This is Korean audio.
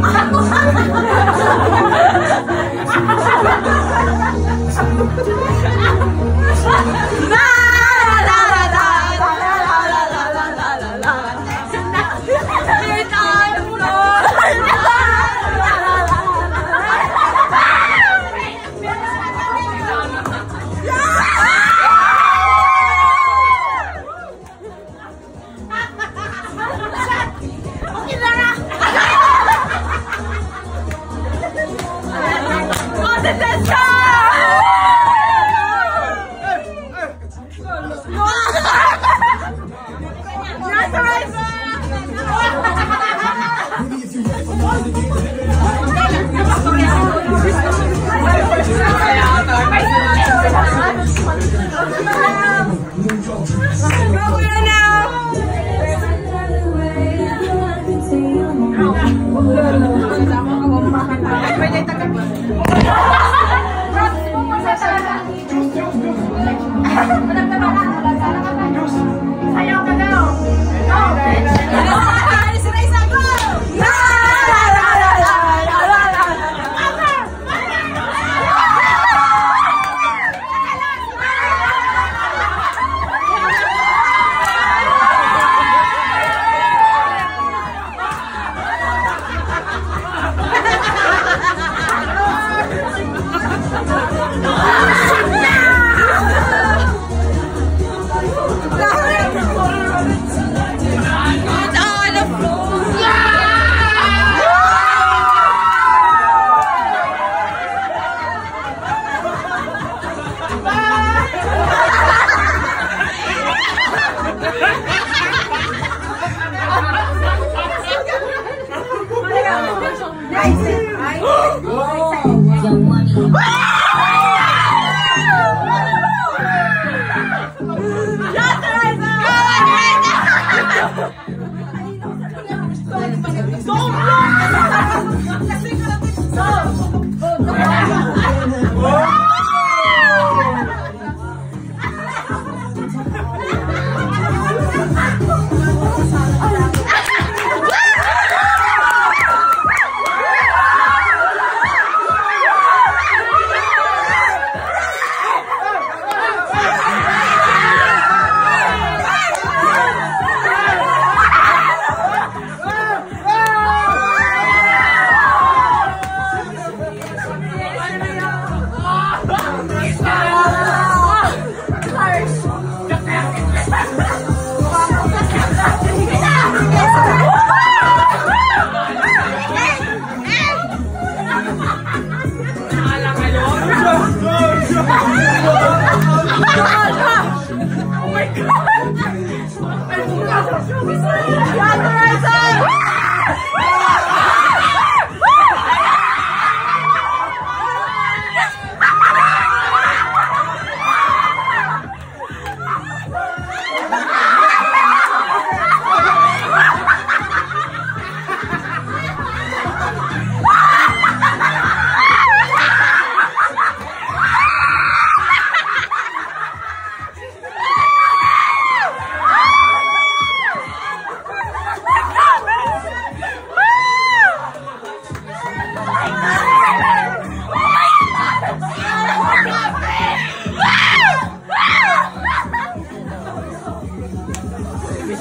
Sana na! wasn't this time! That's the right Yeah. Oh my god!